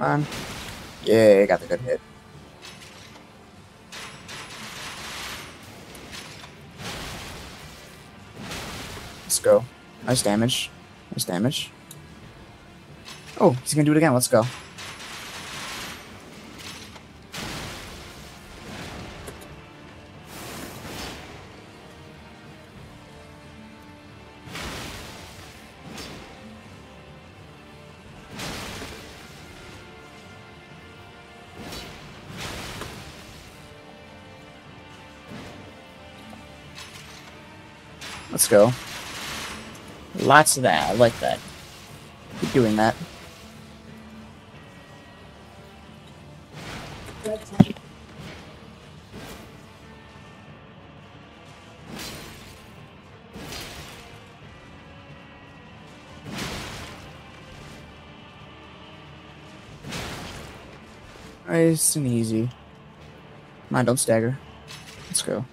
Come on. Yeah, got the good hit. Let's go. Nice damage. Nice damage. Oh, he's gonna do it again. Let's go. Let's go. Lots of that. I like that. Keep doing that. Nice and easy. On, don't stagger. Let's go.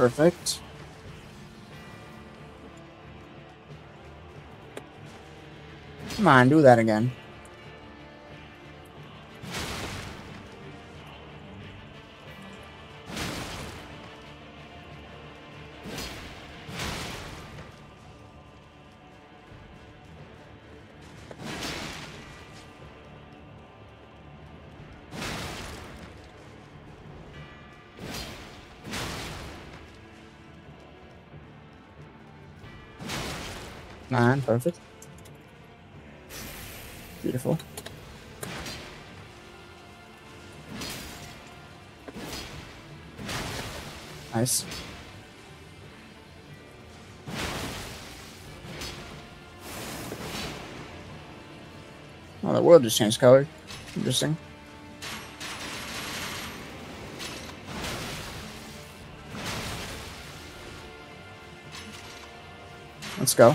Perfect. Come on, do that again. Nine, perfect. Beautiful. Nice. Oh, the world just changed color. Interesting. Let's go.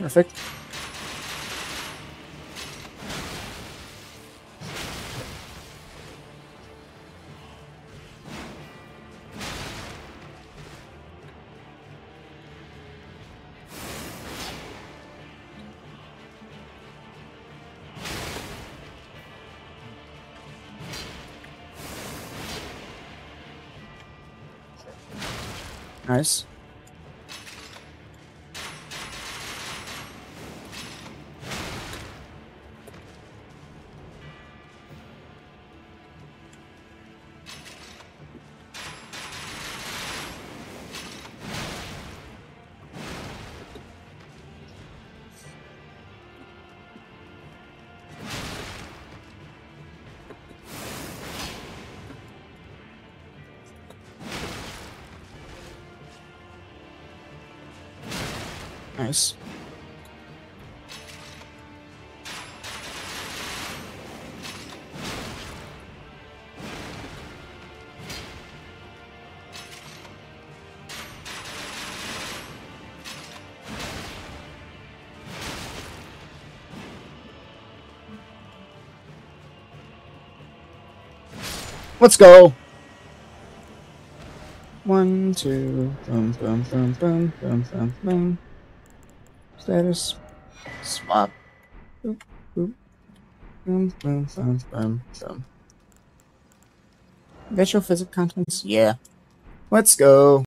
Perfect. Nice. Nice. Let's go. One, two, boom, boom, boom, boom, boom, boom, boom. Status. Swap. Boop, boop. Boom, boom, boom, boom, boom. Visual physics contents? Yeah. Let's go.